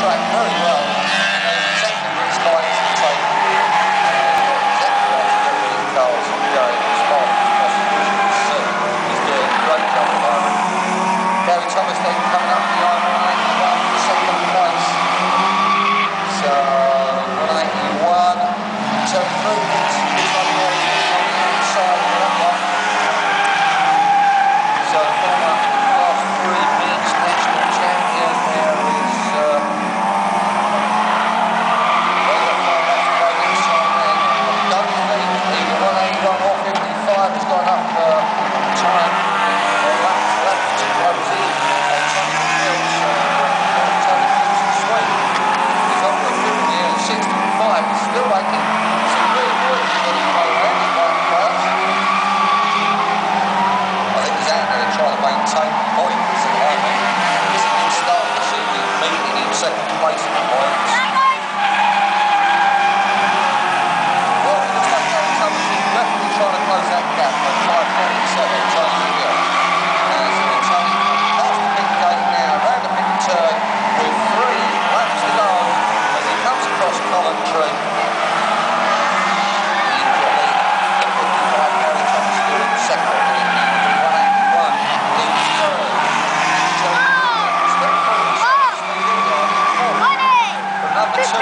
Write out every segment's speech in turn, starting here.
track very well. try to maintain point. Good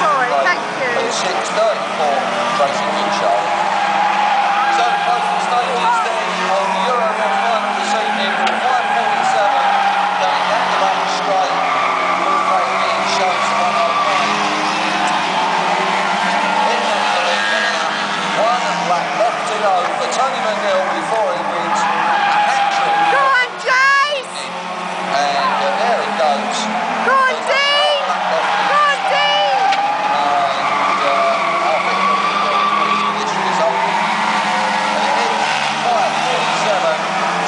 boy, thank you.